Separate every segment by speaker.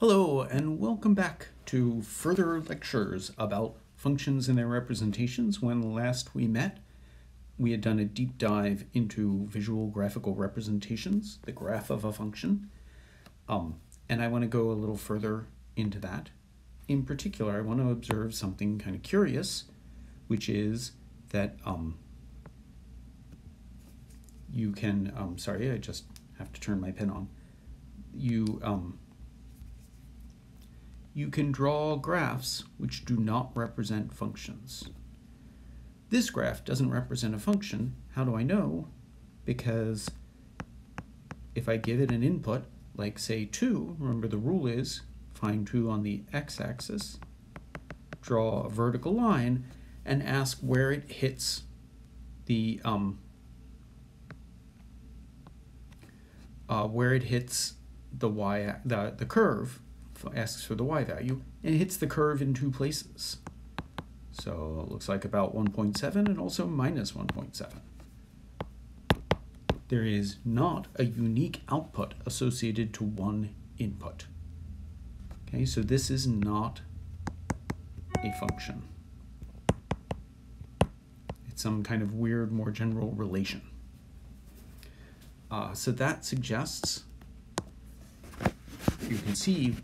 Speaker 1: Hello, and welcome back to further lectures about functions and their representations. When last we met, we had done a deep dive into visual graphical representations, the graph of a function. Um, and I want to go a little further into that. In particular, I want to observe something kind of curious, which is that um, you can, um, sorry, I just have to turn my pen on. You, um, you can draw graphs which do not represent functions. This graph doesn't represent a function. How do I know? Because if I give it an input, like say 2, remember the rule is find 2 on the x-axis, draw a vertical line, and ask where it hits the um, uh, where it hits the y the the curve asks for the y value and it hits the curve in two places. So it looks like about 1.7 and also minus 1.7. There is not a unique output associated to one input. Okay, so this is not a function. It's some kind of weird, more general relation. Uh, so that suggests you can see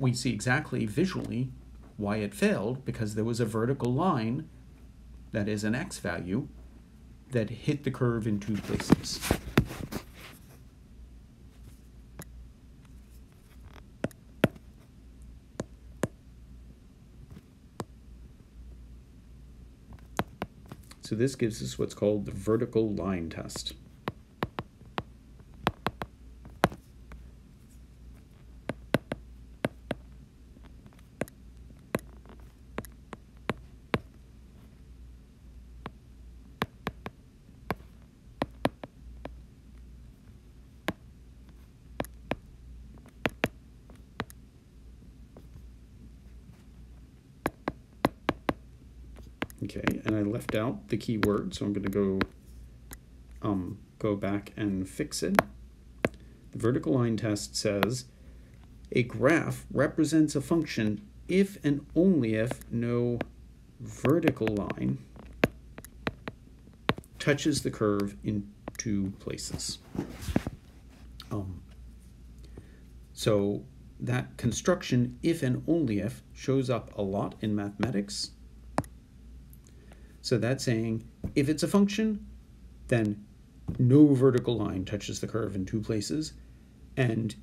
Speaker 1: we see exactly visually why it failed because there was a vertical line that is an x value that hit the curve in two places. So this gives us what's called the vertical line test. Okay, and I left out the keyword, so I'm going to go um, go back and fix it. The vertical line test says a graph represents a function if and only if no vertical line touches the curve in two places. Um, so that construction, if and only if, shows up a lot in mathematics so that's saying if it's a function, then no vertical line touches the curve in two places. And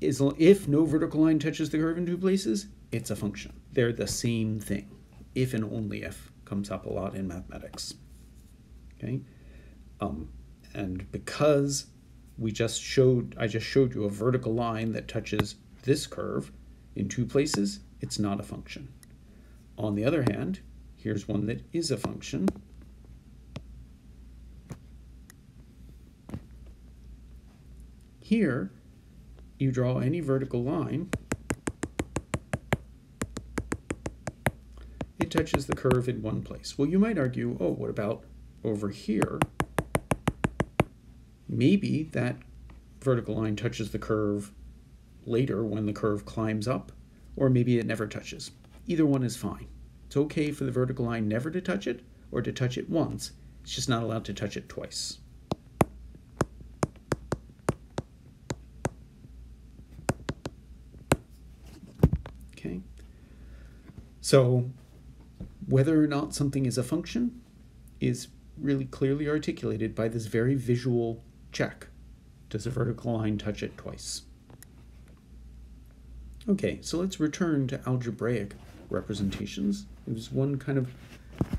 Speaker 1: if no vertical line touches the curve in two places, it's a function. They're the same thing. If and only if comes up a lot in mathematics. Okay? Um, and because we just showed, I just showed you a vertical line that touches this curve in two places, it's not a function. On the other hand, Here's one that is a function. Here, you draw any vertical line, it touches the curve in one place. Well, you might argue, oh, what about over here? Maybe that vertical line touches the curve later when the curve climbs up, or maybe it never touches. Either one is fine. It's okay for the vertical line never to touch it or to touch it once. It's just not allowed to touch it twice. Okay. So whether or not something is a function is really clearly articulated by this very visual check. Does a vertical line touch it twice? Okay, so let's return to algebraic representations. It was one kind of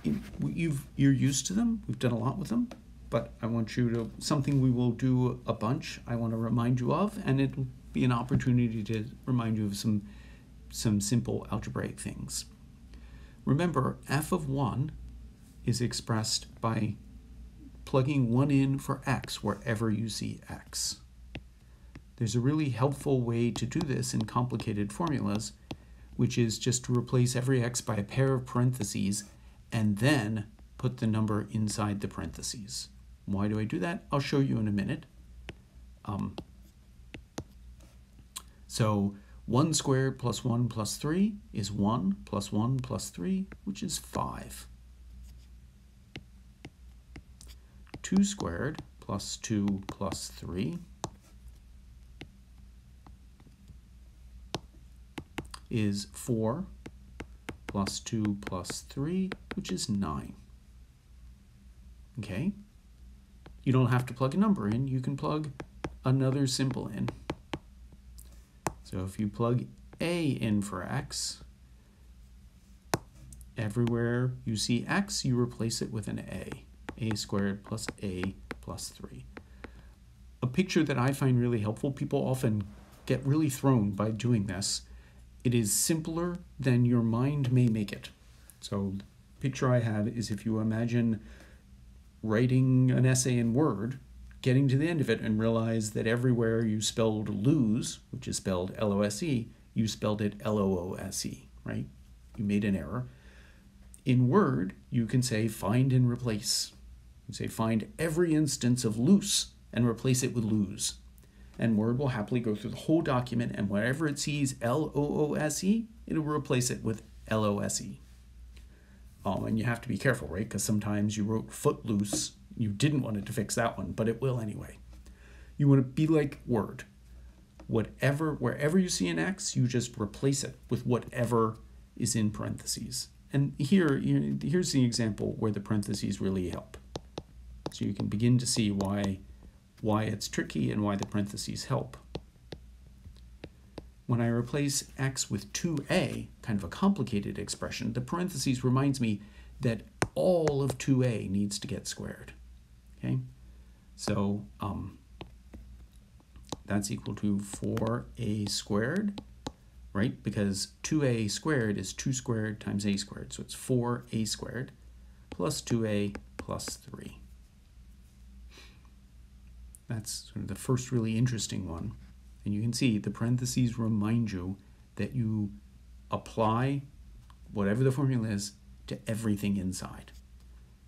Speaker 1: you've you're used to them. We've done a lot with them, but I want you to something we will do a bunch. I want to remind you of, and it'll be an opportunity to remind you of some some simple algebraic things. Remember, f of 1 is expressed by plugging 1 in for x wherever you see x. There's a really helpful way to do this in complicated formulas which is just to replace every x by a pair of parentheses and then put the number inside the parentheses. Why do I do that? I'll show you in a minute. Um, so 1 squared plus 1 plus 3 is 1 plus 1 plus 3, which is 5. 2 squared plus 2 plus 3 is 4 plus 2 plus 3, which is 9. Okay? You don't have to plug a number in, you can plug another symbol in. So if you plug a in for x, everywhere you see x, you replace it with an a. a squared plus a plus 3. A picture that I find really helpful, people often get really thrown by doing this. It is simpler than your mind may make it. So picture I have is if you imagine writing an essay in Word, getting to the end of it and realize that everywhere you spelled lose, which is spelled L O S E, you spelled it L O O S E, right? You made an error. In Word, you can say find and replace. You say find every instance of loose and replace it with lose. And Word will happily go through the whole document and wherever it sees L O O S E, it'll replace it with L O S E. Um, and you have to be careful, right? Because sometimes you wrote footloose you didn't want it to fix that one, but it will anyway. You want to be like Word. Whatever, wherever you see an X, you just replace it with whatever is in parentheses. And here, here's the example where the parentheses really help. So you can begin to see why, why it's tricky and why the parentheses help. When I replace x with 2a, kind of a complicated expression, the parentheses reminds me that all of 2a needs to get squared. Okay, so um, that's equal to 4a squared, right? Because 2a squared is 2 squared times a squared. So it's 4a squared plus 2a plus 3. That's sort of the first really interesting one. And you can see the parentheses remind you that you apply whatever the formula is to everything inside.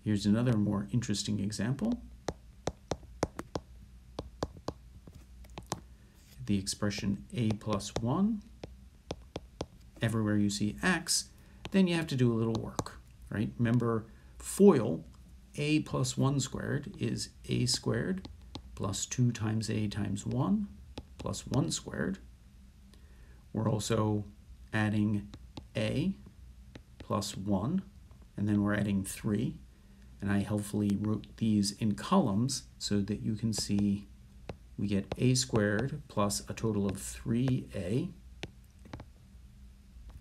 Speaker 1: Here's another more interesting example. The expression a plus 1, everywhere you see x, then you have to do a little work, right? Remember, FOIL, a plus 1 squared is a squared plus 2 times a times 1 plus 1 squared. We're also adding a plus 1, and then we're adding 3 and I helpfully wrote these in columns so that you can see we get a squared plus a total of 3a.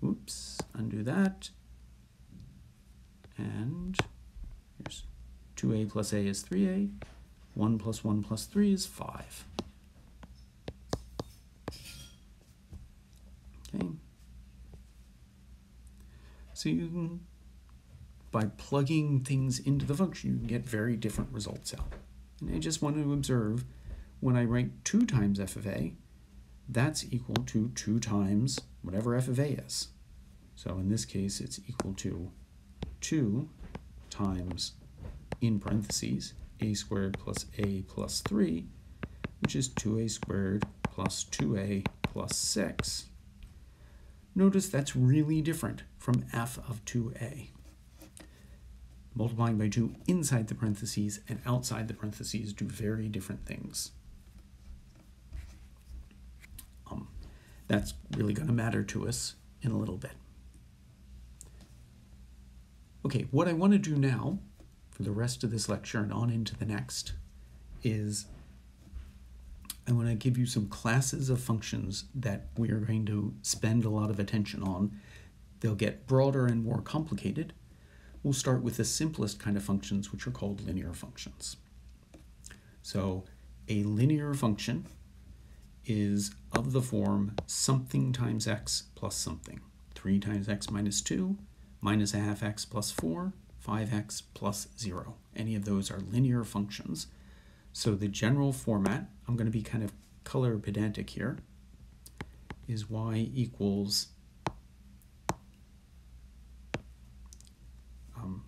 Speaker 1: Oops, undo that. And here's 2a plus a is 3a. 1 plus 1 plus 3 is 5. Okay. So you can by plugging things into the function, you can get very different results out. And I just want to observe when I write 2 times f of a, that's equal to 2 times whatever f of a is. So in this case, it's equal to 2 times, in parentheses, a squared plus a plus 3, which is 2a squared plus 2a plus 6. Notice that's really different from f of 2a multiplying by 2 inside the parentheses and outside the parentheses do very different things. Um, that's really going to matter to us in a little bit. Okay, what I want to do now for the rest of this lecture and on into the next is I want to give you some classes of functions that we are going to spend a lot of attention on. They'll get broader and more complicated, we'll start with the simplest kind of functions, which are called linear functions. So a linear function is of the form something times x plus something. 3 times x minus 2, minus a half x plus 4, 5x plus 0. Any of those are linear functions. So the general format, I'm going to be kind of color pedantic here, is y equals um,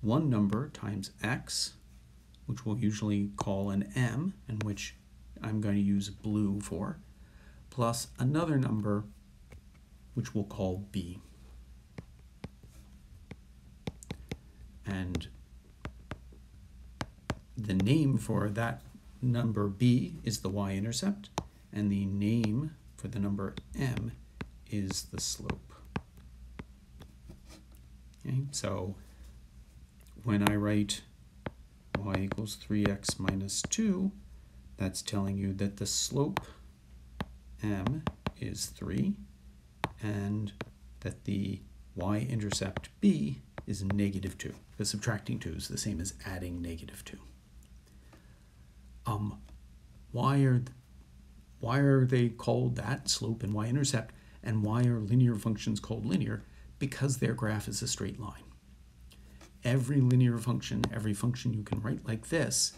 Speaker 1: one number times x, which we'll usually call an m, and which I'm going to use blue for, plus another number, which we'll call b. And the name for that number b is the y-intercept, and the name for the number m is the slope. Okay, so when I write y equals 3x minus 2, that's telling you that the slope m is 3 and that the y-intercept b is negative 2, because subtracting 2 is the same as adding negative 2. Um, why are why are they called that slope and y-intercept, and why are linear functions called linear? Because their graph is a straight line. Every linear function, every function you can write like this,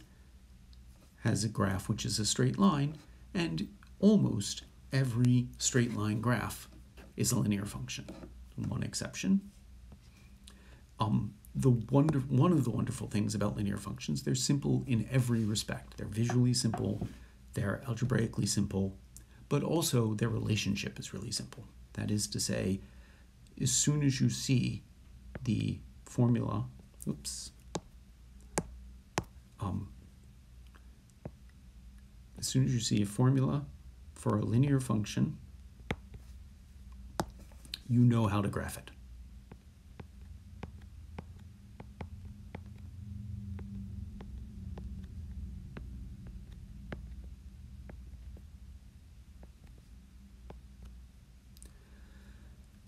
Speaker 1: has a graph which is a straight line, and almost every straight line graph is a linear function. One exception. Um, the wonder, one of the wonderful things about linear functions, they're simple in every respect. They're visually simple, they're algebraically simple, but also their relationship is really simple. That is to say, as soon as you see the formula, oops, um, as soon as you see a formula for a linear function, you know how to graph it.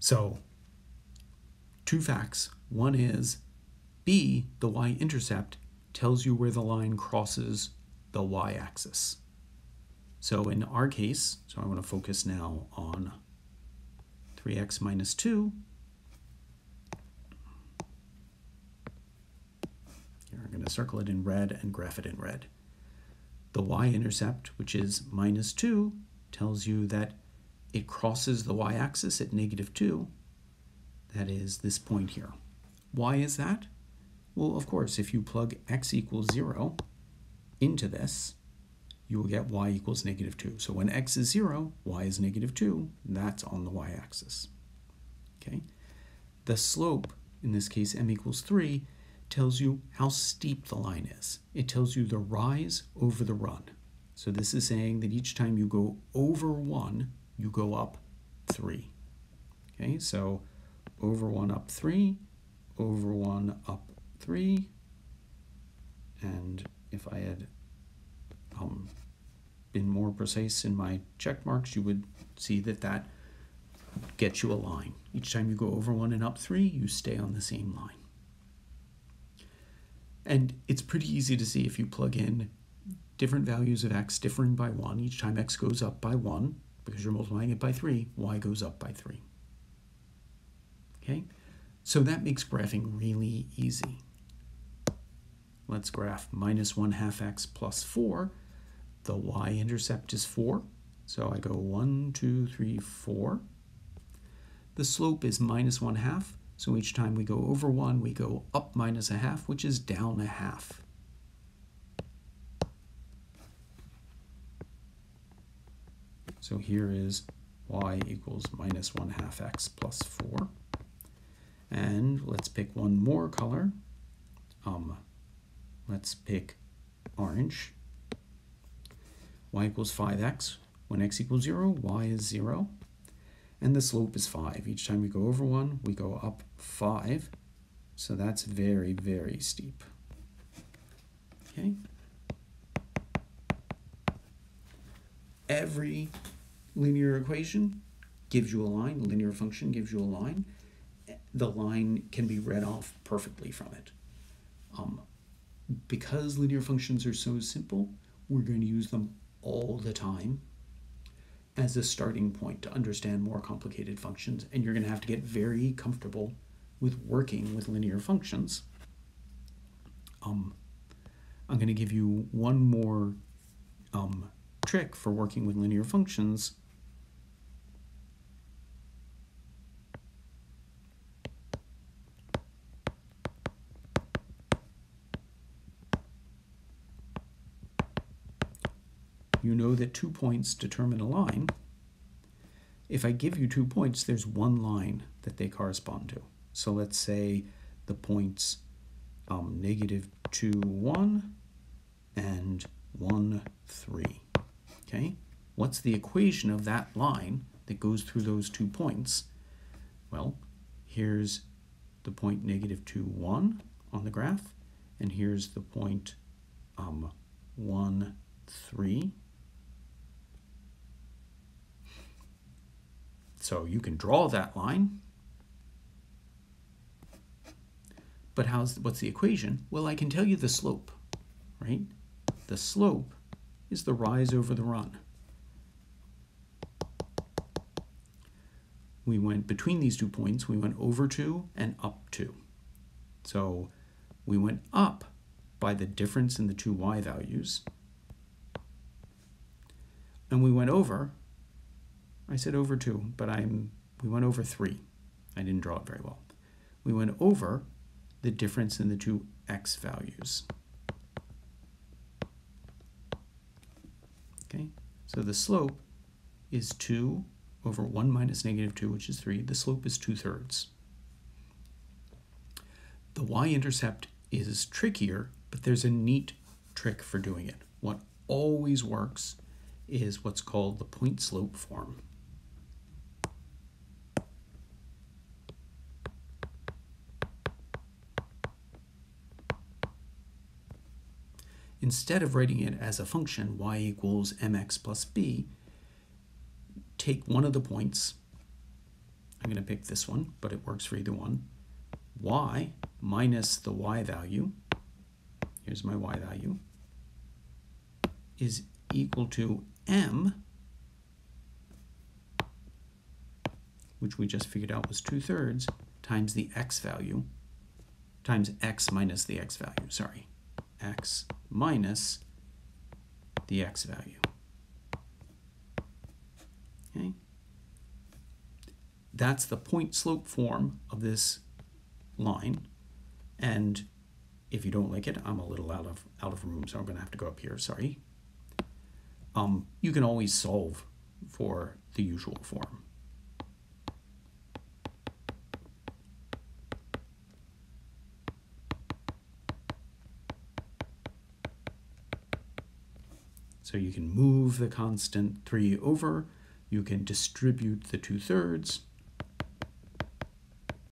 Speaker 1: So, two facts. One is B, the y intercept, tells you where the line crosses the y axis. So in our case, so I want to focus now on 3x minus 2. Here I'm going to circle it in red and graph it in red. The y-intercept, which is minus 2, tells you that it crosses the y-axis at negative 2. That is this point here. Why is that? Well, of course, if you plug x equals 0 into this, you will get y equals negative 2. So when x is 0, y is negative 2. That's on the y-axis. Okay. The slope, in this case m equals 3, tells you how steep the line is. It tells you the rise over the run. So this is saying that each time you go over 1, you go up 3. Okay, so over 1 up 3, over 1 up 3, and if I had um, been more precise in my check marks, you would see that that gets you a line. Each time you go over 1 and up 3, you stay on the same line. And it's pretty easy to see if you plug in different values of x differing by 1. Each time x goes up by 1, because you're multiplying it by 3, y goes up by 3. Okay? So that makes graphing really easy. Let's graph minus 1 half x plus 4. The y-intercept is 4. So I go 1, 2, 3, 4. The slope is minus 1 half. So each time we go over 1, we go up minus a half, which is down a half. So here is y equals minus 1 half x plus 4. And let's pick one more color. Um, let's pick orange. Y equals 5x. When x equals 0, y is 0. And the slope is 5. Each time we go over 1, we go up 5. So that's very, very steep. Okay? Every linear equation gives you a line, linear function gives you a line. The line can be read off perfectly from it. Um, because linear functions are so simple, we're going to use them all the time as a starting point to understand more complicated functions. And you're going to have to get very comfortable with working with linear functions. Um, I'm going to give you one more um, trick for working with linear functions that two points determine a line. If I give you two points, there's one line that they correspond to. So let's say the points um, negative 2, 1 and 1, 3. Okay? What's the equation of that line that goes through those two points? Well, here's the point negative 2, 1 on the graph, and here's the point um, 1, 3. So you can draw that line. But how's what's the equation? Well, I can tell you the slope, right? The slope is the rise over the run. We went between these two points, we went over 2 and up 2. So we went up by the difference in the two y values. And we went over, I said over 2, but I'm we went over 3. I didn't draw it very well. We went over the difference in the two x values. Okay, so the slope is 2 over 1 minus negative 2, which is 3. The slope is 2 thirds. The y-intercept is trickier, but there's a neat trick for doing it. What always works is what's called the point slope form. Instead of writing it as a function, y equals mx plus b, take one of the points. I'm going to pick this one, but it works for either one. y minus the y value, here's my y value, is equal to m, which we just figured out was 2 thirds, times the x value, times x minus the x value, sorry x minus the x value. Okay? That's the point slope form of this line. And if you don't like it, I'm a little out of out of room, so I'm going to have to go up here. Sorry. Um, you can always solve for the usual form. So you can move the constant 3 over, you can distribute the 2 thirds,